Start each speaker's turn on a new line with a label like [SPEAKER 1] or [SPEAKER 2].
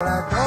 [SPEAKER 1] I